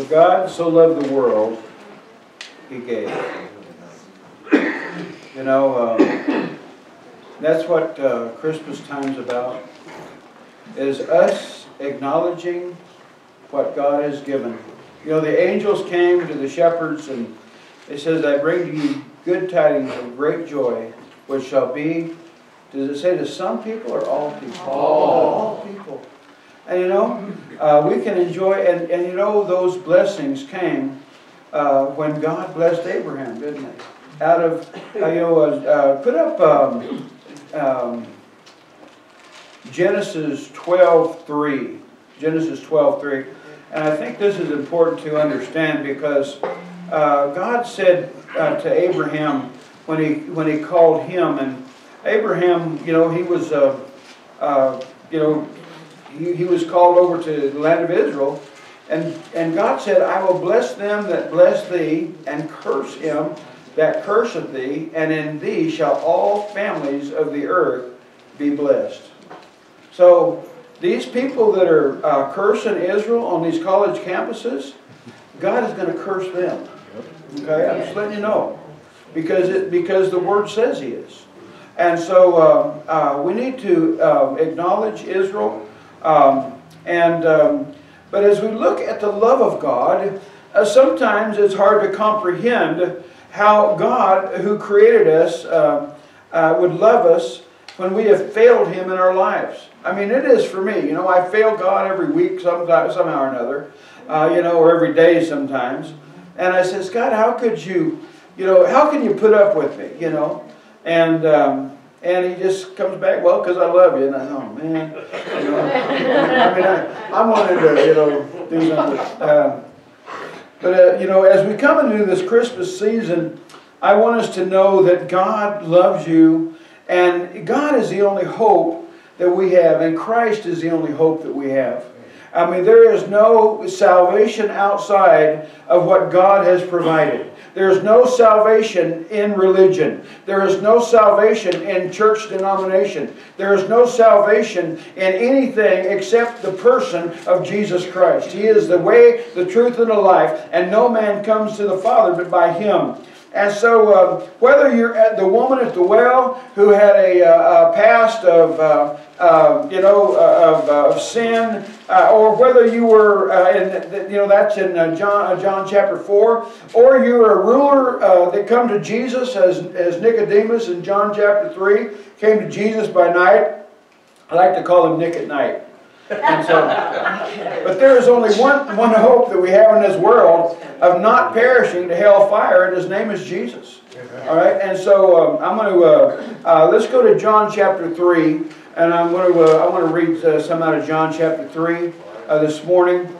For God so loved the world, He gave. You know, uh, that's what uh, Christmas time's about, is us acknowledging what God has given. You know, the angels came to the shepherds and it says, I bring to you good tidings of great joy, which shall be, does it say to some people or all people? All. And you know, uh, we can enjoy, and, and you know, those blessings came uh, when God blessed Abraham, didn't they? Out of, uh, you know, uh, put up um, um, Genesis 12 3. Genesis 12 3. And I think this is important to understand because uh, God said uh, to Abraham when he when he called him, and Abraham, you know, he was, uh, uh, you know, he, he was called over to the land of Israel, and and God said, "I will bless them that bless thee, and curse him that curseth thee, and in thee shall all families of the earth be blessed." So these people that are uh, cursing Israel on these college campuses, God is going to curse them. Okay, I'm just letting you know. Because, it, because the Word says He is. And so uh, uh, we need to uh, acknowledge Israel. Um, and, um, but as we look at the love of God, uh, sometimes it's hard to comprehend how God, who created us, uh, uh, would love us when we have failed Him in our lives. I mean, it is for me. You know, I fail God every week sometime, somehow or another, you know, or every day sometimes. And I says, God, how could you, you know, how can you put up with me, you know? And um, and he just comes back, well, because I love you. And I thought, oh, man, you know, I mean, I, I wanted to, you know, do something. Uh, but, uh, you know, as we come into this Christmas season, I want us to know that God loves you, and God is the only hope that we have, and Christ is the only hope that we have. I mean, there is no salvation outside of what God has provided. There is no salvation in religion. There is no salvation in church denomination. There is no salvation in anything except the person of Jesus Christ. He is the way, the truth, and the life, and no man comes to the Father but by Him. And so, uh, whether you're at the woman at the well who had a, uh, a past of, uh, um, you know, uh, of, uh, of sin, uh, or whether you were, in, you know, that's in John, John chapter 4, or you're a ruler that come to Jesus as, as Nicodemus in John chapter 3, came to Jesus by night. I like to call him Nick at night. And so, but there is only one, one hope that we have in this world of not perishing to hell fire, and his name is Jesus. All right, and so um, I'm going to, uh, uh, let's go to John chapter 3, and I'm going to, uh, I want to read uh, some out of John chapter 3 uh, this morning.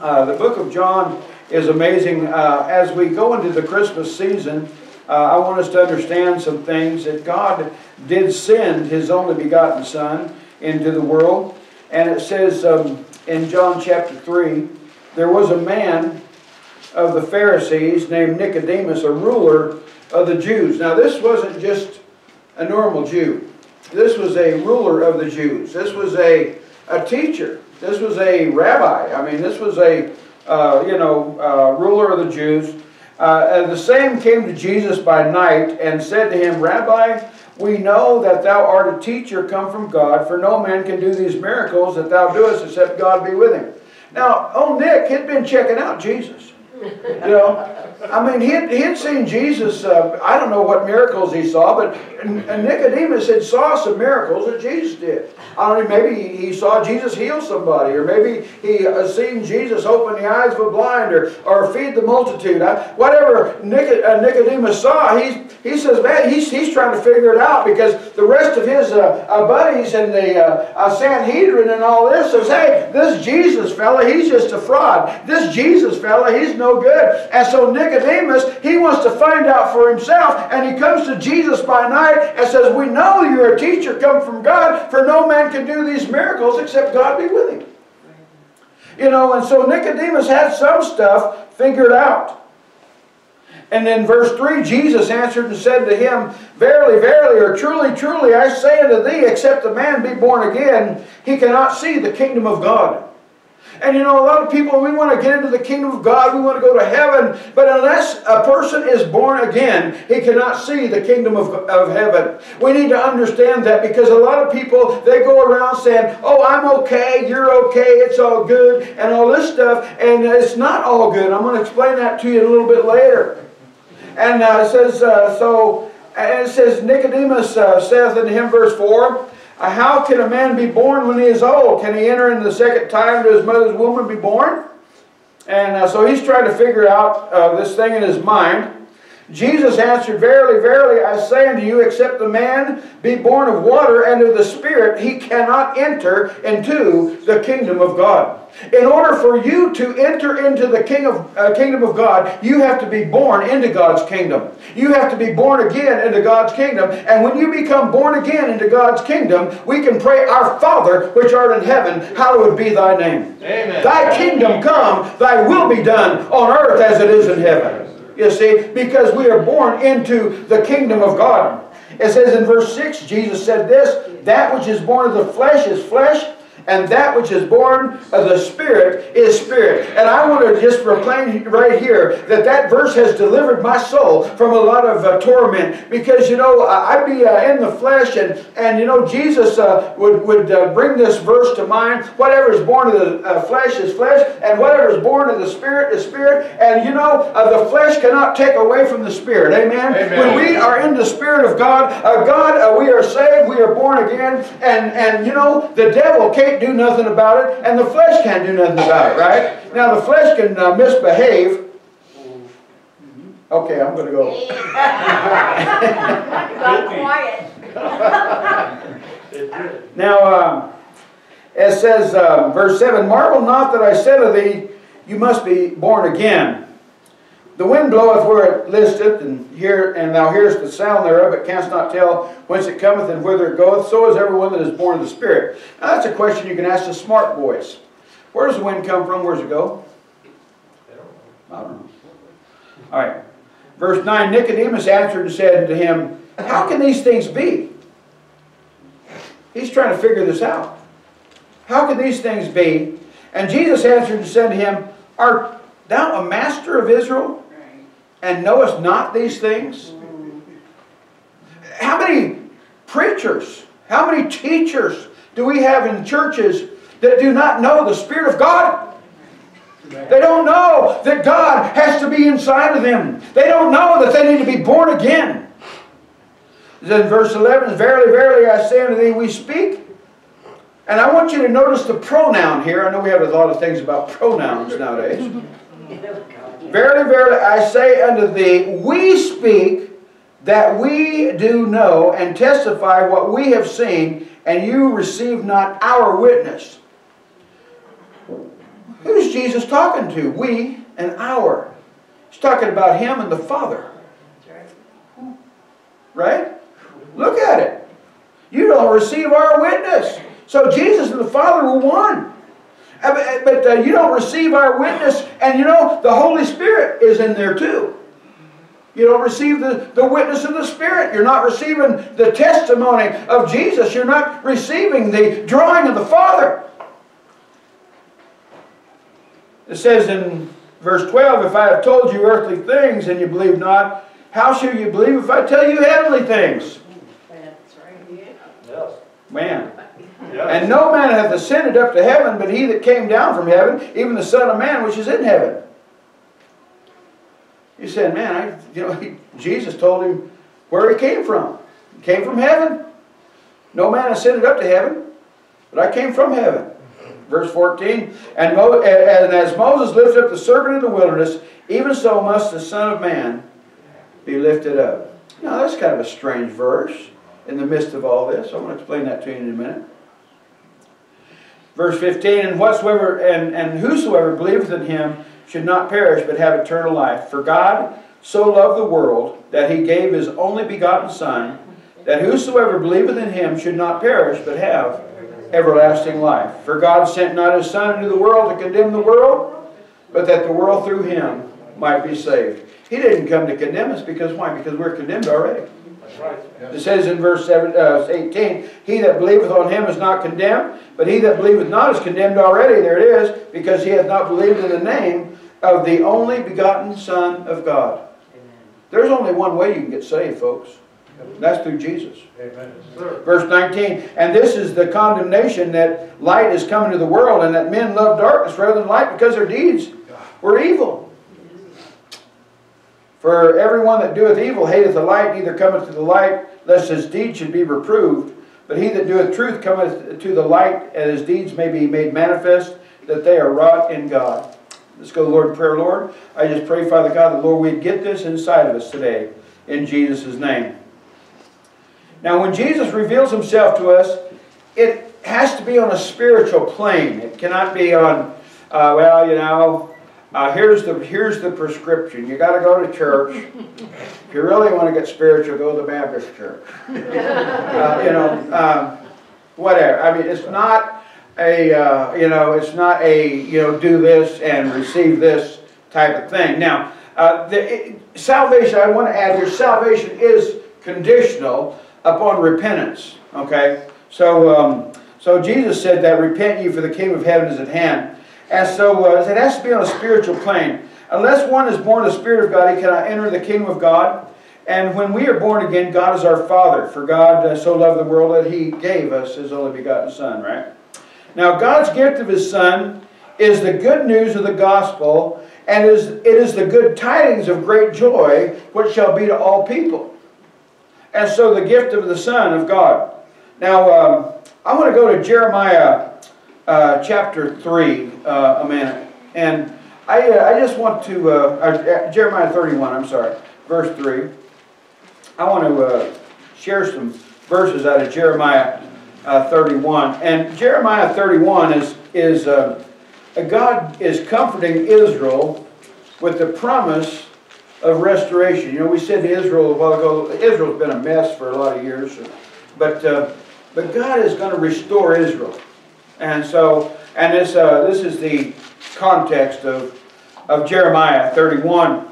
Uh, the book of John is amazing. as we go into the Christmas season, I want us to understand some things that God did send His only begotten Son into the world. And it says um, in John chapter 3, there was a man of the Pharisees named Nicodemus, a ruler of the Jews. Now, this wasn't just a normal Jew. This was a ruler of the Jews. This was a, a teacher. This was a rabbi. I mean, this was a, uh, you know, uh, ruler of the Jews. Uh, and the same came to Jesus by night and said to him, Rabbi, we know that thou art a teacher come from God, for no man can do these miracles that thou doest except God be with him. Now, old Nick had been checking out Jesus. You know, I mean, he had, he had seen Jesus, uh, I don't know what miracles he saw, but Nicodemus had saw some miracles that Jesus did. I don't know, maybe he saw Jesus heal somebody, or maybe he uh, seen Jesus open the eyes of a blind, or, or feed the multitude. I, whatever Nic uh, Nicodemus saw, he, he says, man, he's, he's trying to figure it out because the rest of his uh, uh buddies in the uh, Sanhedrin and all this says, hey, this Jesus fella, he's just a fraud. This Jesus fella, he's no good. And so Nicodemus he wants to find out for himself, and he comes to Jesus by night and says, We know you're a teacher come from God, for no man can do these miracles except God be with him. You know, and so Nicodemus had some stuff figured out. And in verse 3, Jesus answered and said to him, Verily, verily, or truly, truly, I say unto thee, except a man be born again, he cannot see the kingdom of God. And you know, a lot of people, we want to get into the kingdom of God, we want to go to heaven, but unless a person is born again, he cannot see the kingdom of, of heaven. We need to understand that because a lot of people, they go around saying, oh, I'm okay, you're okay, it's all good, and all this stuff, and it's not all good. I'm going to explain that to you a little bit later. And uh, it says, uh, so, and it says, Nicodemus uh, saith unto him, verse 4, uh, how can a man be born when he is old? Can he enter in the second time to his mother's womb and be born? And uh, so he's trying to figure out uh, this thing in his mind. Jesus answered, Verily, verily, I say unto you, except the man be born of water and of the Spirit, he cannot enter into the kingdom of God. In order for you to enter into the king of, uh, kingdom of God, you have to be born into God's kingdom. You have to be born again into God's kingdom. And when you become born again into God's kingdom, we can pray, Our Father, which art in heaven, hallowed be thy name. Amen. Thy kingdom come, thy will be done on earth as it is in heaven. You see, because we are born into the kingdom of God. It says in verse 6, Jesus said this, That which is born of the flesh is flesh, and that which is born of the Spirit is Spirit. And I want to just proclaim right here that that verse has delivered my soul from a lot of uh, torment because, you know, I'd be uh, in the flesh and, and you know, Jesus uh, would, would uh, bring this verse to mind. Whatever is born of the uh, flesh is flesh, and whatever is born of the Spirit is Spirit. And, you know, uh, the flesh cannot take away from the Spirit. Amen? Amen. When we are in the Spirit of God, God, we are saved, we are born again, and, and, you know, the devil can't can't do nothing about it, and the flesh can't do nothing about it, right? Now, the flesh can uh, misbehave. Okay, I'm going to go. got quiet. now, um, it says, uh, verse 7, Marvel not that I said to thee, you must be born again. The wind bloweth where it listeth, and and thou hearest the sound thereof, but canst not tell whence it cometh and whither it goeth. So is everyone that is born of the Spirit. Now that's a question you can ask the smart boys. Where does the wind come from? Where does it go? I don't know. All right. Verse 9, Nicodemus answered and said to him, How can these things be? He's trying to figure this out. How can these things be? And Jesus answered and said to him, Art thou a master of Israel? And knowest not these things? How many preachers, how many teachers do we have in churches that do not know the Spirit of God? They don't know that God has to be inside of them. They don't know that they need to be born again. Then verse 11, Verily, verily, I say unto thee, we speak. And I want you to notice the pronoun here. I know we have a lot of things about pronouns nowadays. Verily, verily, I say unto thee, we speak that we do know and testify what we have seen, and you receive not our witness. Who's Jesus talking to? We and our. He's talking about him and the Father. Right? Look at it. You don't receive our witness. So Jesus and the Father were one. But uh, you don't receive our witness, and you know, the Holy Spirit is in there too. You don't receive the, the witness of the Spirit. You're not receiving the testimony of Jesus. You're not receiving the drawing of the Father. It says in verse 12, If I have told you earthly things and you believe not, how shall you believe if I tell you heavenly things? That's right. Yes. Man. And no man hath ascended up to heaven, but he that came down from heaven, even the Son of Man which is in heaven. He said, man, I, you know, he, Jesus told him where he came from. He came from heaven. No man ascended up to heaven, but I came from heaven. Verse 14, and, Mo, and as Moses lifted up the serpent in the wilderness, even so must the Son of Man be lifted up. Now, that's kind of a strange verse in the midst of all this. I'm going to explain that to you in a minute. Verse 15, and whatsoever and, and whosoever believeth in him should not perish but have eternal life. For God so loved the world that he gave his only begotten Son, that whosoever believeth in him should not perish but have everlasting life. For God sent not his Son into the world to condemn the world, but that the world through him might be saved. He didn't come to condemn us because why? Because we're condemned already. It says in verse seven, uh, 18, He that believeth on him is not condemned, but he that believeth not is condemned already. There it is, because he hath not believed in the name of the only begotten Son of God. There's only one way you can get saved, folks. That's through Jesus. Amen. Verse 19, and this is the condemnation that light is coming to the world, and that men love darkness rather than light because their deeds were evil. For everyone that doeth evil hateth the light, neither cometh to the light, lest his deeds should be reproved. But he that doeth truth cometh to the light, and his deeds may be made manifest, that they are wrought in God. Let's go, Lord, in prayer, Lord. I just pray, Father God, that, Lord, we'd get this inside of us today, in Jesus' name. Now, when Jesus reveals himself to us, it has to be on a spiritual plane. It cannot be on, uh, well, you know, uh, here's the here's the prescription. You got to go to church. If you really want to get spiritual, go to the Baptist church. Uh, you know, um, whatever. I mean, it's not a uh, you know, it's not a you know, do this and receive this type of thing. Now, uh, the it, salvation. I want to add here. Salvation is conditional upon repentance. Okay, so um, so Jesus said that repent ye for the kingdom of heaven is at hand. And so it has to be on a spiritual plane. Unless one is born of the Spirit of God, he cannot enter the kingdom of God. And when we are born again, God is our Father. For God uh, so loved the world that He gave us His only begotten Son, right? Now, God's gift of His Son is the good news of the gospel, and is, it is the good tidings of great joy, which shall be to all people. And so the gift of the Son of God. Now, um, I want to go to Jeremiah uh, chapter 3 uh, a minute. And I, uh, I just want to, uh, uh, Jeremiah 31, I'm sorry, verse 3. I want to uh, share some verses out of Jeremiah 31. And Jeremiah 31 is, is God is comforting Israel with the promise of restoration. You know, we said to Israel a while ago, Israel's been a mess for a lot of years, but, but God is going to restore Israel. And so, and this, uh, this is the context of, of Jeremiah 31.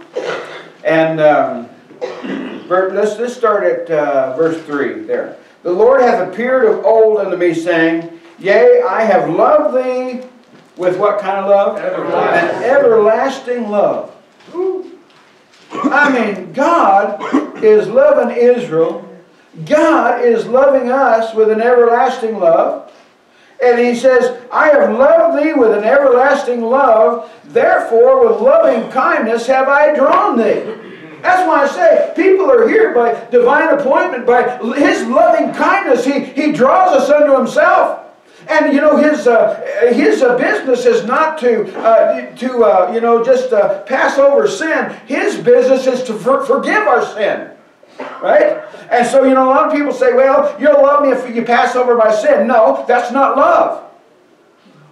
And um, let's, let's start at uh, verse 3 there. The Lord hath appeared of old unto me, saying, Yea, I have loved thee with what kind of love? Everlasting. An everlasting love. I mean, God is loving Israel. God is loving us with an everlasting love. And he says, I have loved thee with an everlasting love, therefore with loving kindness have I drawn thee. That's why I say people are here by divine appointment, by his loving kindness. He, he draws us unto himself. And you know his uh, his uh, business is not to uh, to uh, you know just uh, pass over sin. His business is to for forgive our sin. Right? And so, you know, a lot of people say, well, you'll love me if you pass over my sin. No, that's not love.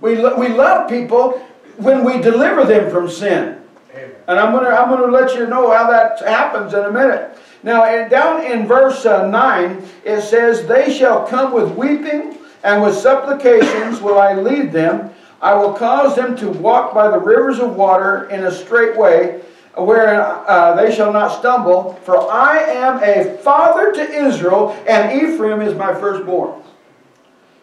We, lo we love people when we deliver them from sin. Amen. And I'm going to I'm gonna let you know how that happens in a minute. Now, down in verse uh, 9, it says, They shall come with weeping, and with supplications will I lead them. I will cause them to walk by the rivers of water in a straight way, wherein uh, they shall not stumble, for I am a father to Israel, and Ephraim is my firstborn.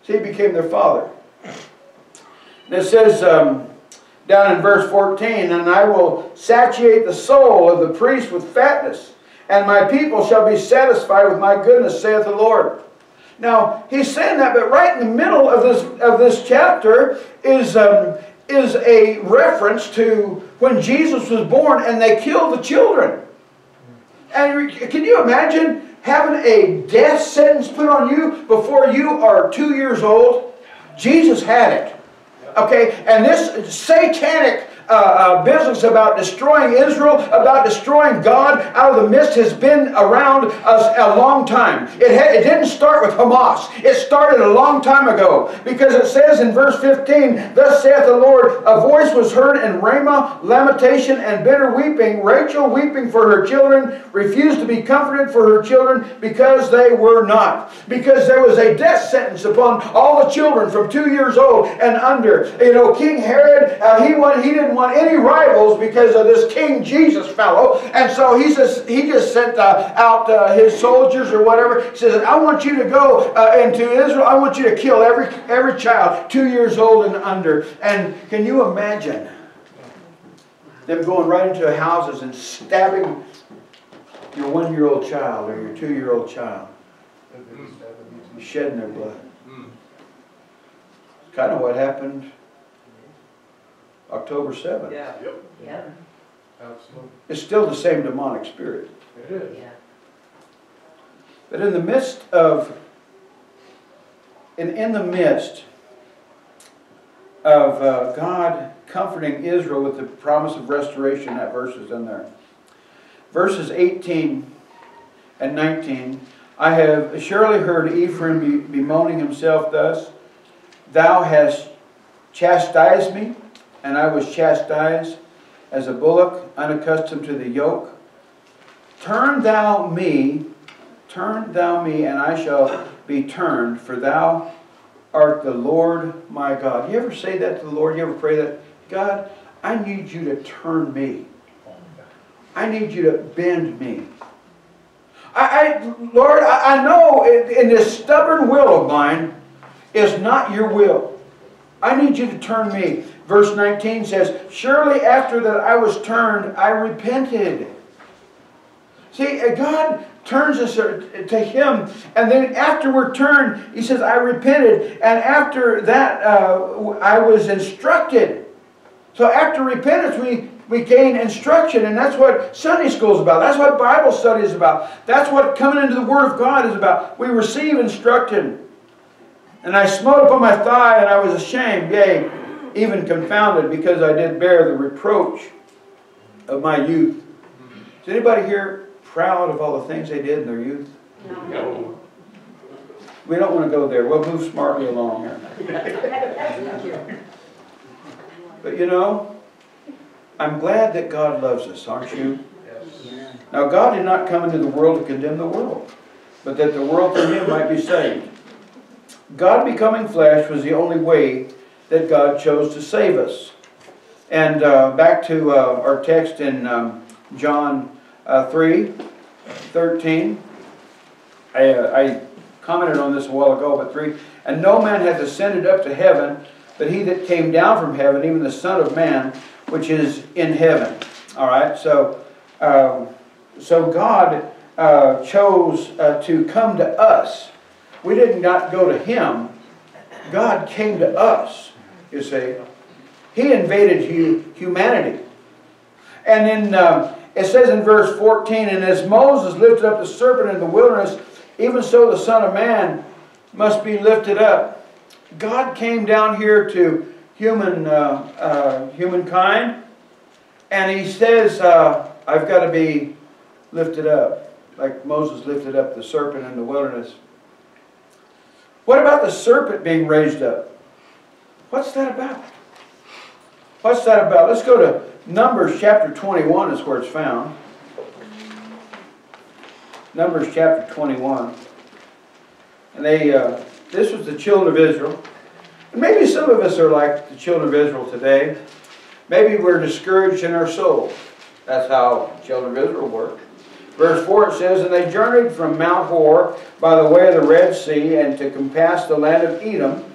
So he became their father. And it says um, down in verse 14, And I will satiate the soul of the priest with fatness, and my people shall be satisfied with my goodness, saith the Lord. Now, he's saying that, but right in the middle of this, of this chapter is, um, is a reference to when Jesus was born and they killed the children. And can you imagine having a death sentence put on you before you are two years old? Jesus had it. Okay, and this satanic uh, uh, business about destroying Israel, about destroying God out of the midst has been around us a long time. It, it didn't start with Hamas. It started a long time ago because it says in verse 15, Thus saith the Lord, a voice was heard in Ramah, lamentation and bitter weeping, Rachel weeping for her children, refused to be comforted for her children because they were not. Because there was a death sentence upon all the children from two years old and under. You know, King Herod, uh, he, he didn't didn't want any rivals because of this King Jesus fellow. And so he says he just sent uh, out uh, his soldiers or whatever. He says, "I want you to go uh, into Israel. I want you to kill every every child two years old and under." And can you imagine them going right into houses and stabbing your one-year-old child or your two-year-old child, shedding their blood? Kind of what happened October 7th. Yeah, Yeah, Absolutely. It's still the same demonic spirit. It is. yeah. But in the midst of, and in the midst of uh, God comforting Israel with the promise of restoration, that verse is in there. Verses 18 and 19, I have surely heard Ephraim be- bemoaning himself thus, Thou hast chastised me, and I was chastised as a bullock unaccustomed to the yoke. Turn thou me, turn thou me, and I shall be turned, for thou art the Lord my God. You ever say that to the Lord? You ever pray that? God, I need you to turn me. I need you to bend me. I, I Lord, I, I know in, in this stubborn will of mine is not your will. I need you to turn me. Verse 19 says, Surely after that I was turned, I repented. See, uh, God turns us uh, to Him, and then after we're turned, He says, I repented, and after that uh, I was instructed. So after repentance, we, we gain instruction, and that's what Sunday school is about. That's what Bible study is about. That's what coming into the Word of God is about. We receive instruction. And I smote upon my thigh, and I was ashamed, yea, even confounded, because I did bear the reproach of my youth. Is anybody here proud of all the things they did in their youth? No. We don't want to go there. We'll move smartly along here. But you know, I'm glad that God loves us, aren't you? Yes. Now, God did not come into the world to condemn the world, but that the world through him might be saved. God becoming flesh was the only way that God chose to save us. And uh, back to uh, our text in um, John uh, 3 13. I, uh, I commented on this a while ago, but 3 And no man hath ascended up to heaven, but he that came down from heaven, even the Son of Man, which is in heaven. All right, so, um, so God uh, chose uh, to come to us. We did not go to him. God came to us, you see. He invaded hu humanity. And then um, it says in verse 14, And as Moses lifted up the serpent in the wilderness, even so the Son of Man must be lifted up. God came down here to human uh, uh, humankind, and He says, uh, I've got to be lifted up, like Moses lifted up the serpent in the wilderness. What about the serpent being raised up? What's that about? What's that about? Let's go to Numbers chapter 21 is where it's found. Numbers chapter 21. And they, uh, this was the children of Israel. And maybe some of us are like the children of Israel today. Maybe we're discouraged in our soul. That's how children of Israel were. Verse 4 it says, And they journeyed from Mount Hor by the way of the Red Sea and to compass the land of Edom.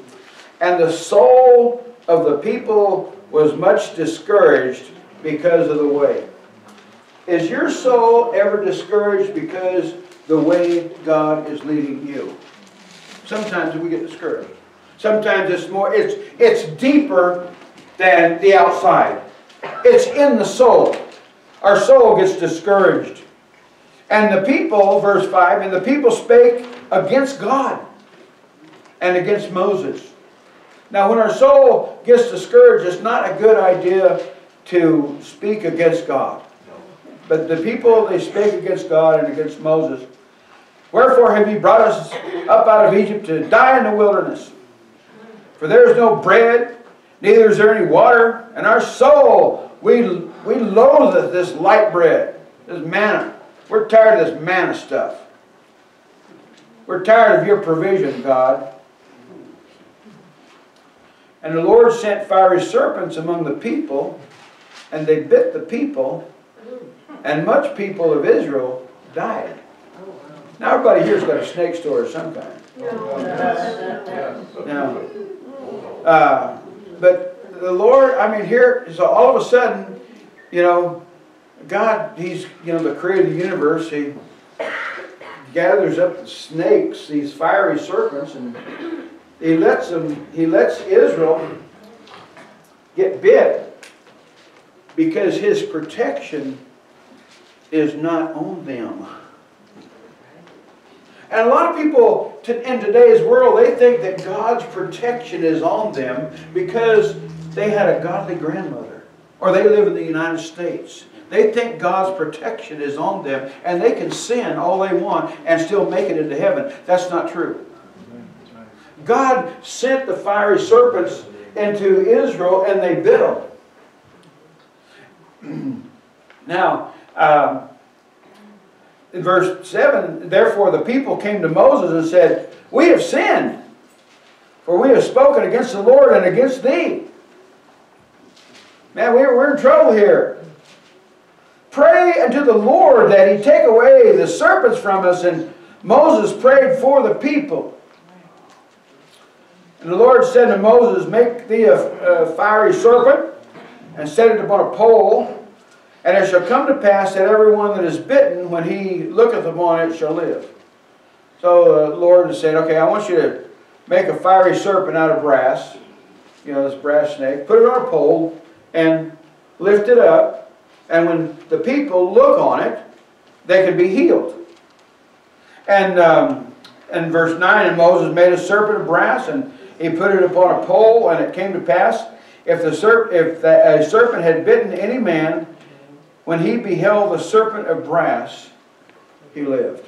And the soul of the people was much discouraged because of the way. Is your soul ever discouraged because the way God is leading you? Sometimes we get discouraged. Sometimes it's more, it's, it's deeper than the outside. It's in the soul. Our soul gets discouraged. And the people, verse 5, and the people spake against God and against Moses. Now, when our soul gets discouraged, it's not a good idea to speak against God. But the people, they spake against God and against Moses. Wherefore have ye brought us up out of Egypt to die in the wilderness? For there is no bread, neither is there any water, and our soul, we, we loatheth this light bread, this manna. We're tired of this manna stuff. We're tired of your provision, God. And the Lord sent fiery serpents among the people, and they bit the people, and much people of Israel died. Now, everybody here's got a snake story of some kind. Now, uh, but the Lord, I mean, here, so all of a sudden, you know, God, He's, you know, the creator of the universe, He gathers up the snakes, these fiery serpents, and He lets them, He lets Israel get bit because His protection is not on them. And a lot of people in today's world, they think that God's protection is on them because they had a godly grandmother or they live in the United States. They think God's protection is on them and they can sin all they want and still make it into heaven. That's not true. God sent the fiery serpents into Israel and they bit them. now, um, in verse 7, therefore the people came to Moses and said, We have sinned, for we have spoken against the Lord and against thee. Man, we're, we're in trouble here. Pray unto the Lord that he take away the serpents from us. And Moses prayed for the people. And the Lord said to Moses, Make thee a, a fiery serpent, and set it upon a pole, and it shall come to pass that everyone that is bitten, when he looketh upon it, shall live. So the Lord said, Okay, I want you to make a fiery serpent out of brass, you know, this brass snake, put it on a pole, and lift it up, and when the people look on it, they can be healed. And um, in verse 9, and Moses made a serpent of brass, and he put it upon a pole, and it came to pass, if the serp if the, a serpent had bitten any man, when he beheld the serpent of brass, he lived.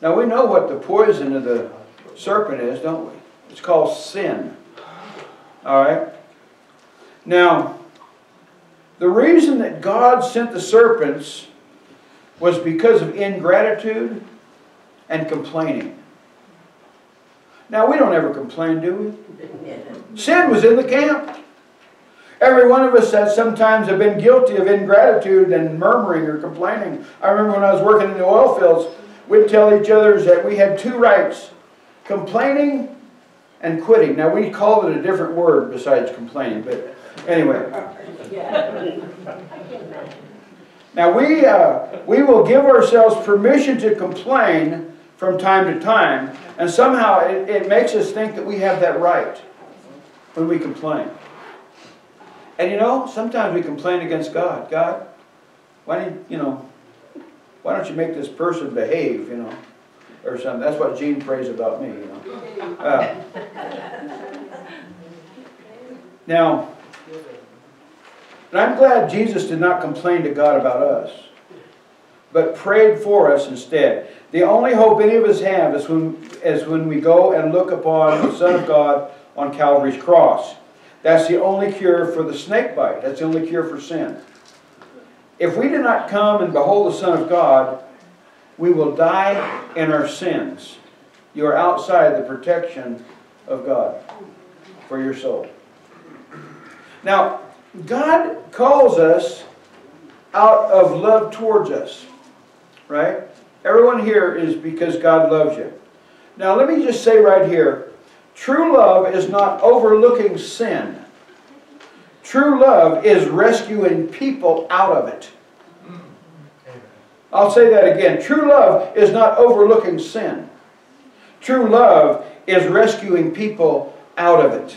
Now we know what the poison of the serpent is, don't we? It's called sin. All right? Now, the reason that God sent the serpents was because of ingratitude and complaining. Now, we don't ever complain, do we? Sin was in the camp. Every one of us has sometimes have been guilty of ingratitude and murmuring or complaining. I remember when I was working in the oil fields, we'd tell each other that we had two rights, complaining and quitting. Now, we called it a different word besides complaining, but anyway. Now, we, uh, we will give ourselves permission to complain from time to time, and somehow it, it makes us think that we have that right when we complain. And you know, sometimes we complain against God. God, why didn't, you know, why don't you make this person behave, you know, or something. That's what Gene prays about me, you know. Uh, now, and I'm glad Jesus did not complain to God about us, but prayed for us instead. The only hope any of us have is when, is when we go and look upon the Son of God on Calvary's cross. That's the only cure for the snake bite. That's the only cure for sin. If we do not come and behold the Son of God, we will die in our sins. You are outside the protection of God for your soul. Now, God calls us out of love towards us, right? Everyone here is because God loves you. Now, let me just say right here true love is not overlooking sin, true love is rescuing people out of it. I'll say that again. True love is not overlooking sin. True love is rescuing people out of it.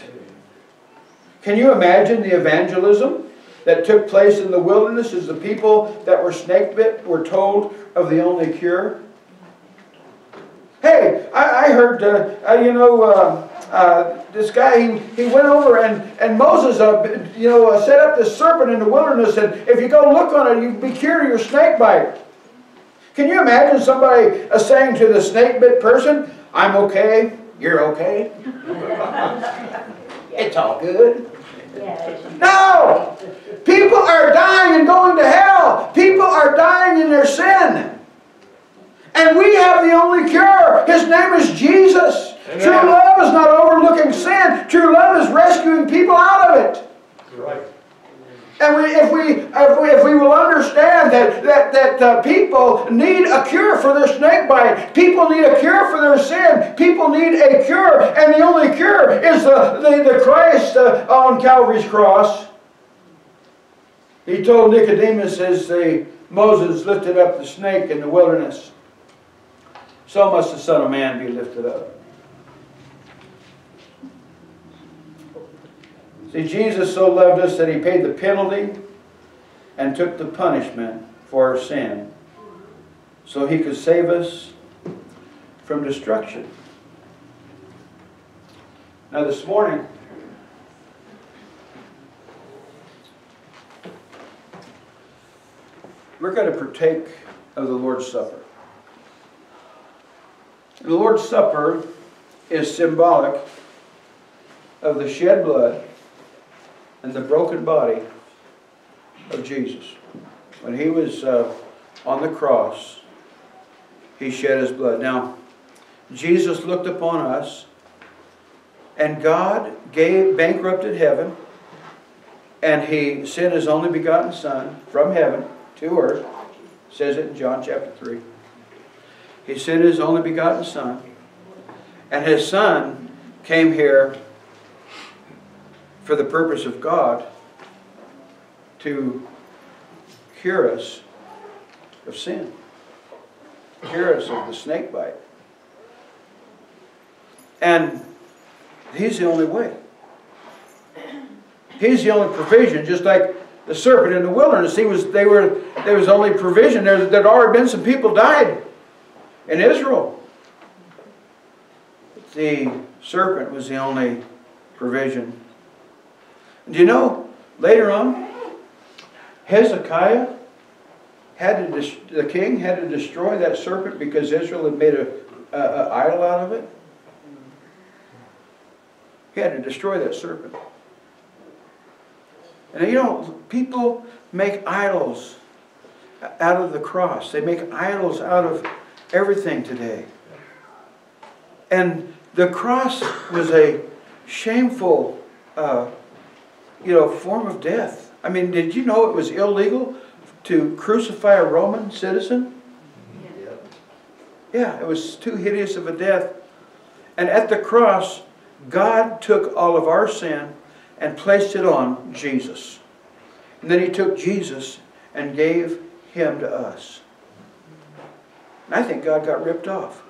Can you imagine the evangelism that took place in the wilderness as the people that were snake bit were told of the only cure? Hey, I, I heard, uh, uh, you know, uh, uh this guy, he, he went over and, and Moses, uh, you know, uh, set up this serpent in the wilderness and if you go look on it, you can be cured of your snake bite. Can you imagine somebody saying to the snake bit person, I'm okay, you're okay? it's all good. No! People are dying and going to hell. People are dying in their sin. And we have the only cure. His name is Jesus. Amen. True love is not overlooking sin. True love is rescuing people out of it. Right. And we, if we, if we, if we will understand that, that, that uh, people need a cure for their snake bite, people need a cure for their sin, people need a cure, and the only cure is the, the, the Christ uh, on Calvary's cross. He told Nicodemus as the, Moses lifted up the snake in the wilderness, so must the Son of Man be lifted up. See, Jesus so loved us that he paid the penalty and took the punishment for our sin so he could save us from destruction. Now, this morning, we're going to partake of the Lord's Supper. The Lord's Supper is symbolic of the shed blood and the broken body of Jesus. When he was uh, on the cross, he shed his blood. Now, Jesus looked upon us, and God gave bankrupted heaven, and he sent his only begotten Son from heaven to earth. Says it in John chapter 3. He sent his only begotten Son, and his Son came here for the purpose of God to cure us of sin, cure us of the snake bite. And He's the only way. He's the only provision, just like the serpent in the wilderness. He was, they were, there was only provision. There had already been some people died in Israel. The serpent was the only provision do you know, later on, Hezekiah had to, the king had to destroy that serpent because Israel had made a, idol out of it. He had to destroy that serpent. And you know, people make idols out of the cross. They make idols out of everything today. And the cross was a shameful uh, you know, form of death. I mean, did you know it was illegal to crucify a Roman citizen? Yeah, yeah, it was too hideous of a death. And at the cross, God took all of our sin and placed it on Jesus. And then he took Jesus and gave him to us. And I think God got ripped off.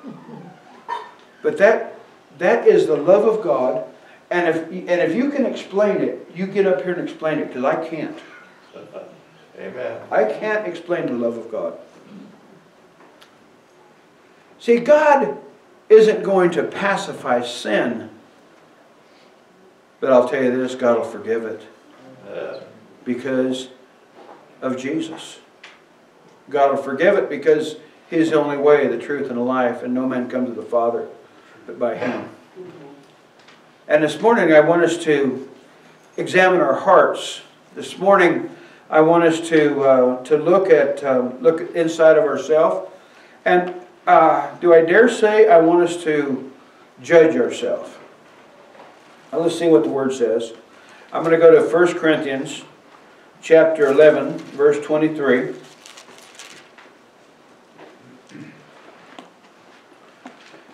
But that, that is the love of God and if, and if you can explain it, you get up here and explain it, because I can't. Amen. I can't explain the love of God. See, God isn't going to pacify sin. But I'll tell you this, God will forgive it. Because of Jesus. God will forgive it because He's the only way, the truth, and the life, and no man comes to the Father but by Him. And this morning I want us to examine our hearts. This morning I want us to, uh, to look at um, look inside of ourselves. And uh, do I dare say I want us to judge ourselves? Let's see what the Word says. I'm going to go to 1 Corinthians chapter 11, verse 23. It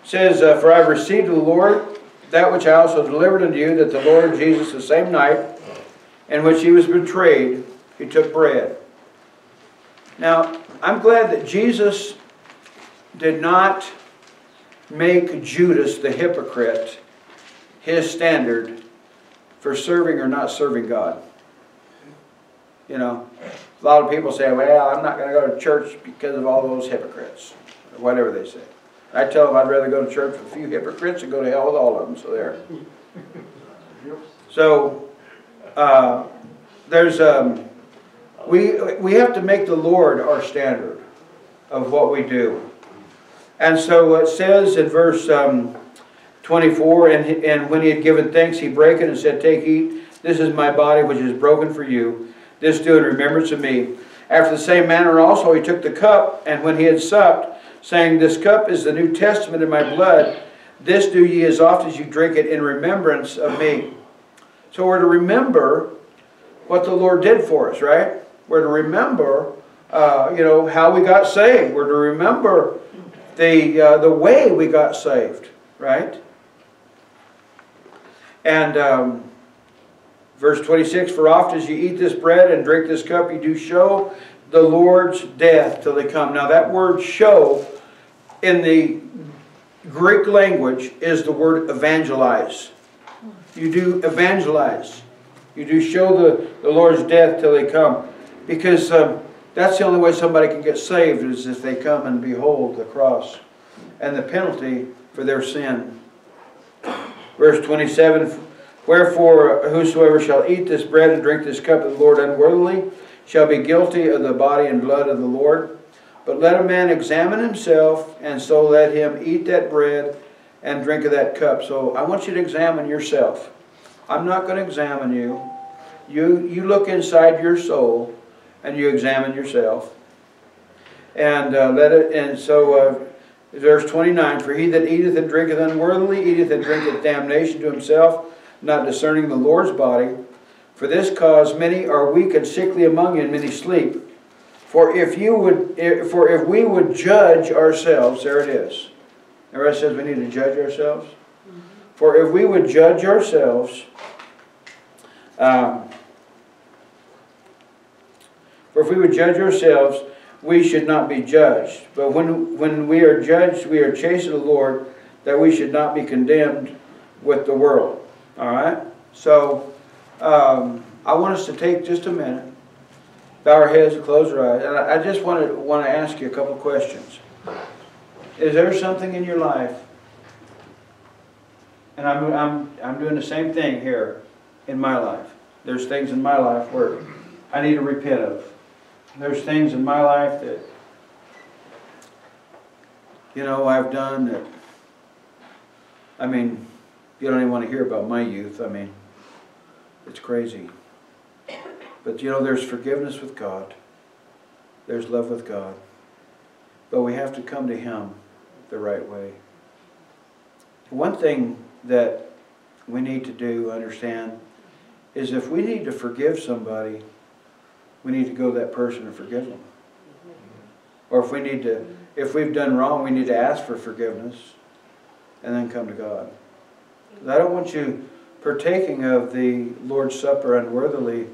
says, uh, For I have received the Lord that which I also delivered unto you, that the Lord Jesus, the same night in which he was betrayed, he took bread. Now, I'm glad that Jesus did not make Judas the hypocrite his standard for serving or not serving God. You know, a lot of people say, well, I'm not going to go to church because of all those hypocrites, or whatever they say. I tell them I'd rather go to church with a few hypocrites and go to hell with all of them, so there. So, uh, there's, um, we, we have to make the Lord our standard of what we do. And so it says in verse um, 24, and, and when he had given thanks, he brake it and said, Take, eat, this is my body which is broken for you. This do in remembrance of me. After the same manner also he took the cup, and when he had supped, saying, This cup is the New Testament in my blood. This do ye as oft as you drink it in remembrance of me. So we're to remember what the Lord did for us, right? We're to remember, uh, you know, how we got saved. We're to remember the, uh, the way we got saved, right? And um, verse 26, For oft as you eat this bread and drink this cup, you do show the Lord's death till they come. Now that word show in the Greek language is the word evangelize. You do evangelize. You do show the, the Lord's death till they come. Because um, that's the only way somebody can get saved is if they come and behold the cross and the penalty for their sin. Verse 27, Wherefore whosoever shall eat this bread and drink this cup of the Lord unworthily shall be guilty of the body and blood of the Lord. But let a man examine himself, and so let him eat that bread and drink of that cup. So I want you to examine yourself. I'm not going to examine you. You, you look inside your soul and you examine yourself. And uh, let it. And so, uh, verse 29: For he that eateth and drinketh unworthily eateth and drinketh damnation to himself, not discerning the Lord's body. For this cause many are weak and sickly among you, and many sleep. For if you would, for if we would judge ourselves, there it is. Everybody says we need to judge ourselves. For if we would judge ourselves, um, for if we would judge ourselves, we should not be judged. But when, when we are judged, we are chastened of the Lord, that we should not be condemned with the world. All right? So, um, I want us to take just a minute, bow our heads and close our eyes. And I, I just want to, want to ask you a couple questions. Is there something in your life, and I'm, I'm, I'm doing the same thing here in my life. There's things in my life where I need to repent of. There's things in my life that, you know, I've done that, I mean, you don't even want to hear about my youth. I mean, it's crazy. But you know, there's forgiveness with God. There's love with God. But we have to come to Him the right way. One thing that we need to do, understand, is if we need to forgive somebody, we need to go to that person and forgive them. Or if we need to, if we've done wrong, we need to ask for forgiveness and then come to God. I don't want you partaking of the Lord's Supper unworthily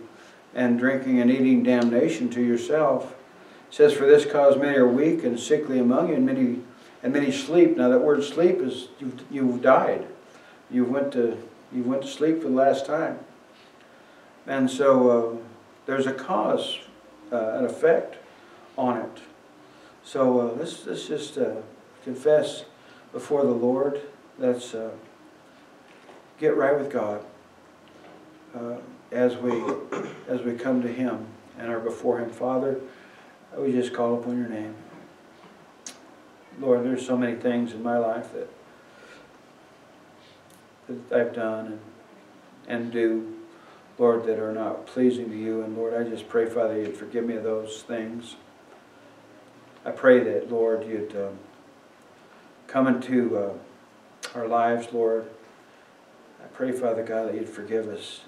and drinking and eating damnation to yourself. It says, For this cause many are weak and sickly among you, and many and many sleep. Now that word sleep is you've, you've died. You went to you went to sleep for the last time. And so uh, there's a cause, uh, an effect on it. So uh, let's, let's just uh, confess before the Lord. Let's uh, get right with God uh, as we as we come to Him and are before Him. Father, we just call upon Your name. Lord, there's so many things in my life that that I've done and, and do, Lord, that are not pleasing to you. And Lord, I just pray, Father, you'd forgive me of those things. I pray that, Lord, you'd um, come into uh, our lives, Lord. I pray, Father God, that you'd forgive us.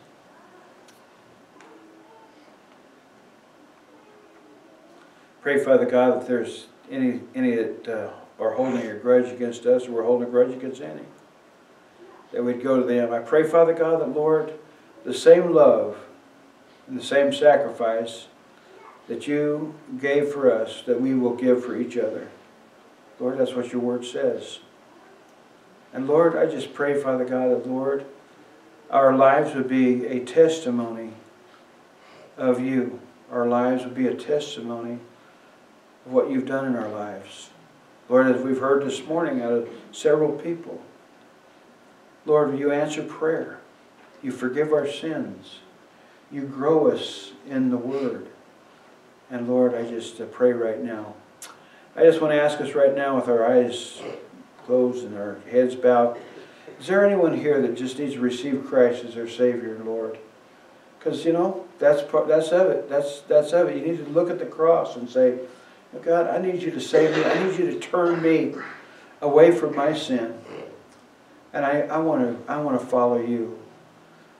Pray, Father God, that there's any any that uh, are holding a grudge against us, or we're holding a grudge against any that we'd go to them. I pray, Father God, that, Lord, the same love and the same sacrifice that you gave for us, that we will give for each other. Lord, that's what your word says. And Lord, I just pray, Father God, that, Lord, our lives would be a testimony of you. Our lives would be a testimony of what you've done in our lives. Lord, as we've heard this morning out of several people, Lord, you answer prayer. You forgive our sins. You grow us in the Word. And Lord, I just uh, pray right now. I just want to ask us right now with our eyes closed and our heads bowed, is there anyone here that just needs to receive Christ as their Savior and Lord? Because, you know, that's, part, that's of it. That's, that's of it. You need to look at the cross and say, God, I need you to save me. I need you to turn me away from my sin. And I, I want to I want to follow you.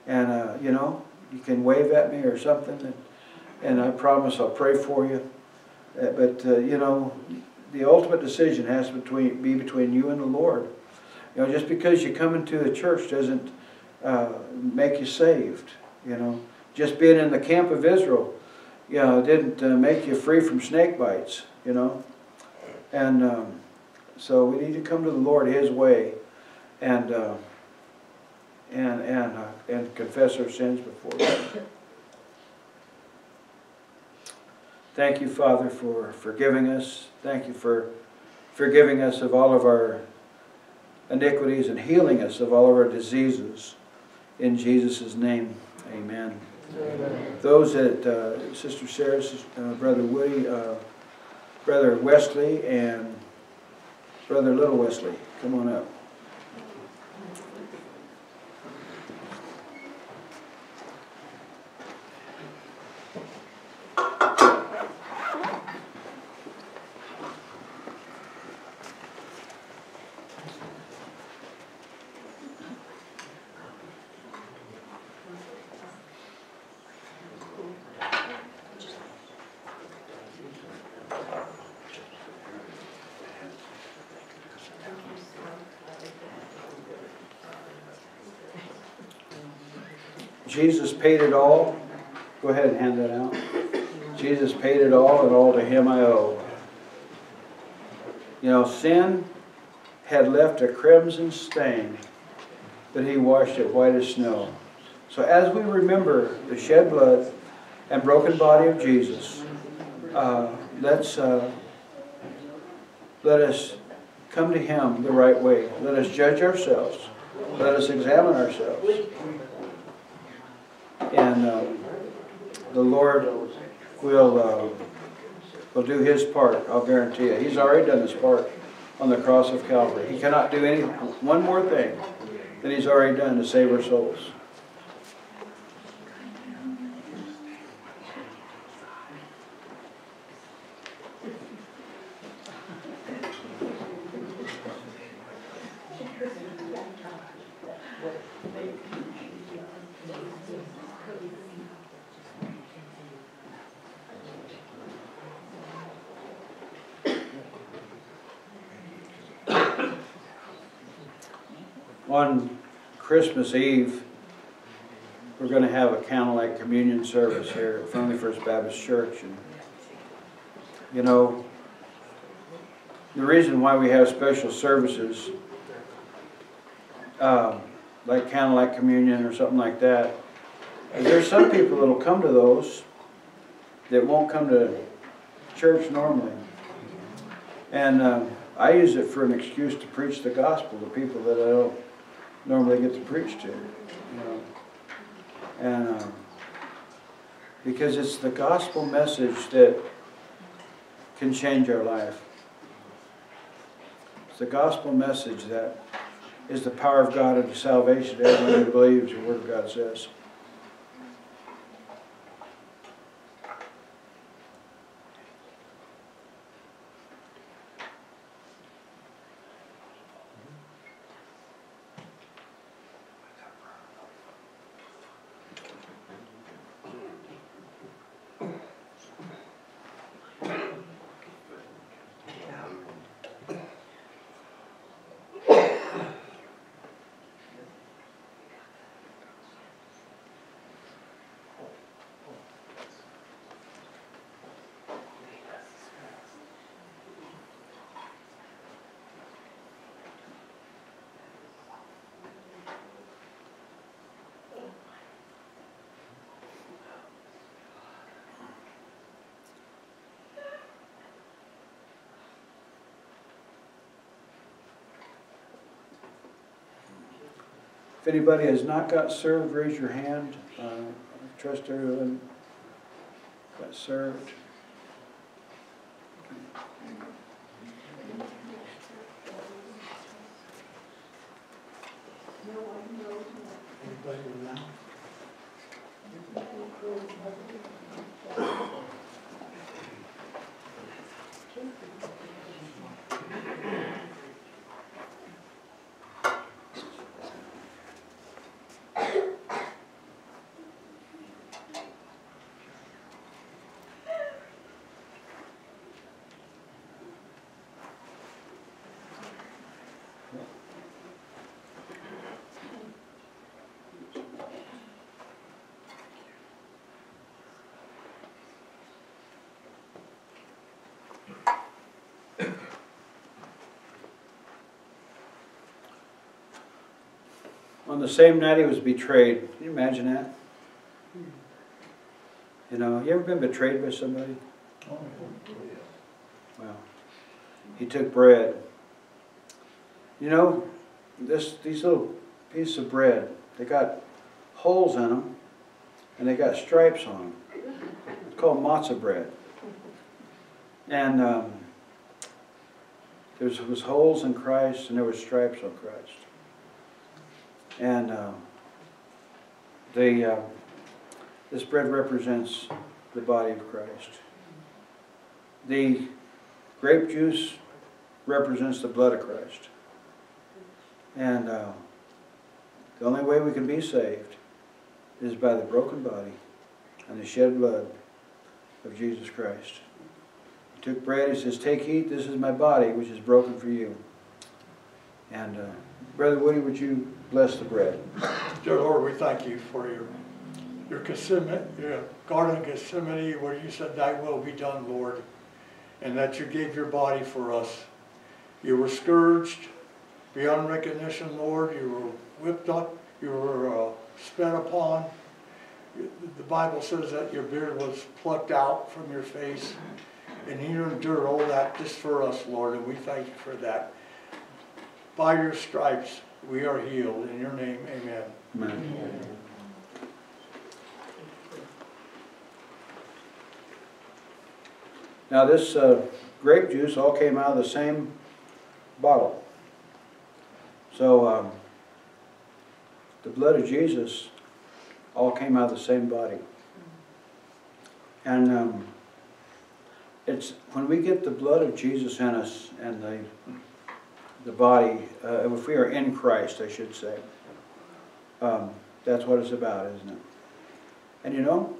And, uh, you know, you can wave at me or something, and, and I promise I'll pray for you. Uh, But, uh, you know, the ultimate decision has to between, be between you and the Lord. You know, just because you come into a church doesn't uh, make you saved, you know. Just being in the camp of Israel, you know, didn't uh, make you free from snake bites, you know. And um, so we need to come to the Lord His way and, uh, and, and, uh, and confess our sins before Him. Thank you, Father, for forgiving us. Thank you for forgiving us of all of our iniquities and healing us of all of our diseases. In Jesus' name, amen. Those that, uh, Sister Sarah, uh, Brother Woody, uh, Brother Wesley, and Brother Little Wesley, come on up. Jesus paid it all. Go ahead and hand that out. Jesus paid it all, and all to him I owe. You know, sin had left a crimson stain, but he washed it white as snow. So as we remember the shed blood and broken body of Jesus, uh, let's uh, let us come to him the right way. Let us judge ourselves. Let us examine ourselves. And um, the Lord will, uh, will do his part, I'll guarantee you. He's already done his part on the cross of Calvary. He cannot do any, one more thing than he's already done to save our souls. On Christmas Eve, we're going to have a candlelight communion service here at Fernley First Baptist Church. And, you know, the reason why we have special services, um, like candlelight communion or something like that, there's some people that'll come to those that won't come to church normally. And um, I use it for an excuse to preach the gospel to people that I don't normally get to preach to. You know. And um, because it's the gospel message that can change our life. It's the gospel message that is the power of God unto salvation to everyone who believes, the Word of God says. If anybody has not got served, raise your hand. Uh, trust everyone got served. On the same night he was betrayed. Can you imagine that? You know, you ever been betrayed by somebody? Oh. Well, he took bread. You know, this these little pieces of bread, they got holes in them, and they got stripes on them. It's called matzah bread. And um, there was holes in Christ, and there were stripes on Christ. And uh, the uh, this bread represents the body of Christ. The grape juice represents the blood of Christ. And uh, the only way we can be saved is by the broken body and the shed blood of Jesus Christ. He took bread, he says, Take, eat, this is my body, which is broken for you. And uh, Brother Woody, would you bless the bread? Dear Lord, we thank you for your, your Gethsemane, your Garden of Gethsemane, where you said, thy will be done, Lord, and that you gave your body for us. You were scourged beyond recognition, Lord, you were whipped up, you were uh, upon. The Bible says that your beard was plucked out from your face, and you endured all that just for us, Lord, and we thank you for that. By your stripes, we are healed. In your name, amen. Amen. Now this uh, grape juice all came out of the same bottle. So um, the blood of Jesus all came out of the same body. And um, it's when we get the blood of Jesus in us and the the body, uh, if we are in Christ, I should say, um, that's what it's about, isn't it? And you know,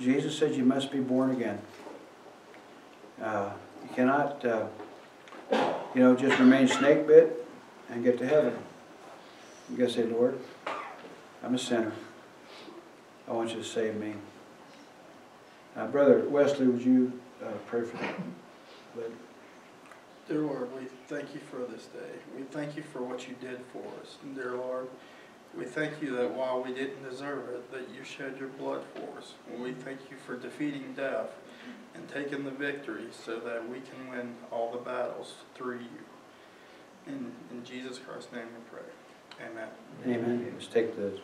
Jesus said you must be born again. Uh, you cannot, uh, you know, just remain snake bit and get to heaven. You gotta say, Lord, I'm a sinner. I want you to save me. Uh, Brother Wesley, would you uh, pray for me? Dear Lord, we thank you for this day. We thank you for what you did for us. And dear Lord, we thank you that while we didn't deserve it, that you shed your blood for us. And we thank you for defeating death and taking the victory so that we can win all the battles through you. In, in Jesus Christ's name we pray. Amen. Amen. Let's take the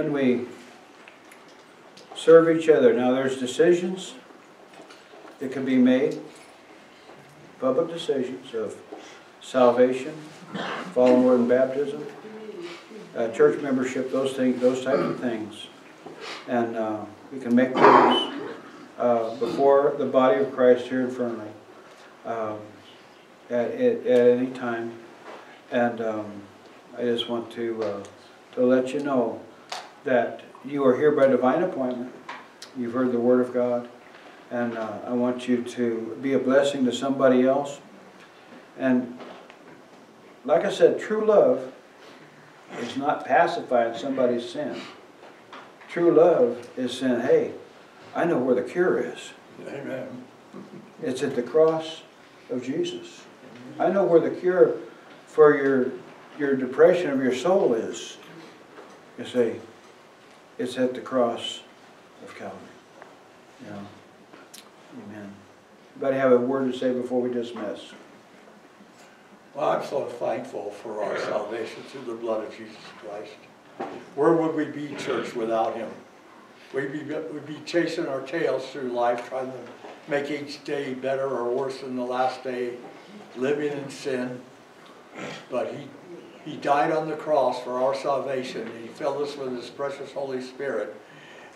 when we serve each other. Now, there's decisions that can be made, public decisions of salvation, following Lord in baptism, uh, church membership, those things, those types of things. And uh, we can make those uh, before the body of Christ here in Fernley um, at, at, at any time. And um, I just want to, uh, to let you know that you are here by divine appointment. You've heard the word of God. And uh, I want you to be a blessing to somebody else. And like I said, true love is not pacifying somebody's sin. True love is saying, hey, I know where the cure is. Amen. It's at the cross of Jesus. I know where the cure for your, your depression of your soul is. You see, it's at the cross of Calvary. You know? Amen. Anybody have a word to say before we dismiss? Well, I'm so thankful for our salvation through the blood of Jesus Christ. Where would we be, church, without him? We'd be, we'd be chasing our tails through life, trying to make each day better or worse than the last day, living in sin. But he, he died on the cross for our salvation, he filled us with his precious Holy Spirit.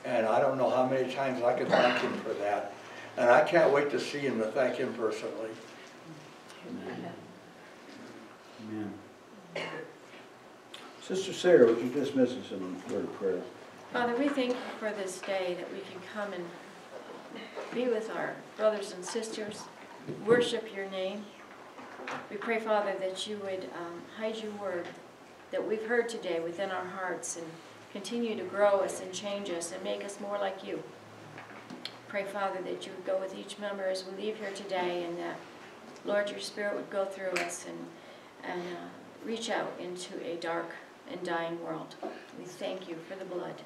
And I don't know how many times I can thank him for that. And I can't wait to see him to thank him personally. Amen. Sister Sarah, would you dismiss us in a word of prayer? Father, we thank you for this day that we can come and be with our brothers and sisters, worship your name. We pray, Father, that you would um, hide your word, that we've heard today within our hearts and continue to grow us and change us and make us more like you. Pray, Father, that you would go with each member as we leave here today and that, Lord, your Spirit would go through us and, and uh, reach out into a dark and dying world. We thank you for the blood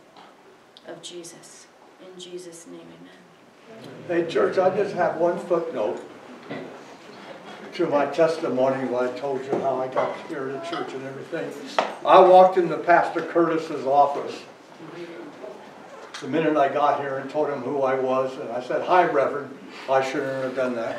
of Jesus. In Jesus' name, amen. Hey, church, I just have one footnote to my testimony when I told you how I got here to church and everything. I walked into Pastor Curtis's office the minute I got here and told him who I was, and I said, "Hi, Reverend." I shouldn't have done that.